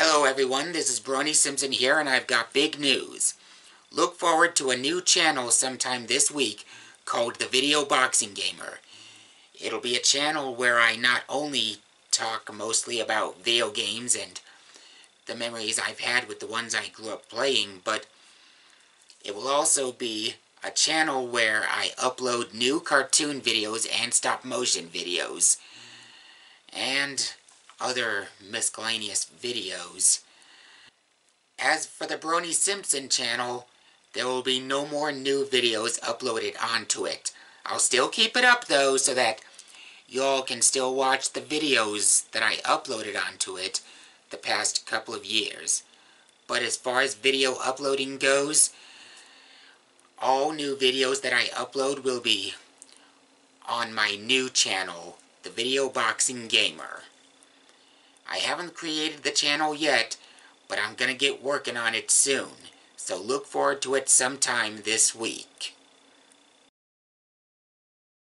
Hello everyone, this is Brony Simpson here and I've got big news. Look forward to a new channel sometime this week called The Video Boxing Gamer. It'll be a channel where I not only talk mostly about video games and the memories I've had with the ones I grew up playing, but it will also be a channel where I upload new cartoon videos and stop motion videos. And other miscellaneous videos. As for the Brony Simpson channel, there will be no more new videos uploaded onto it. I'll still keep it up though so that y'all can still watch the videos that I uploaded onto it the past couple of years. But as far as video uploading goes, all new videos that I upload will be on my new channel, The Video Boxing Gamer. I haven't created the channel yet, but I'm gonna get working on it soon, so look forward to it sometime this week.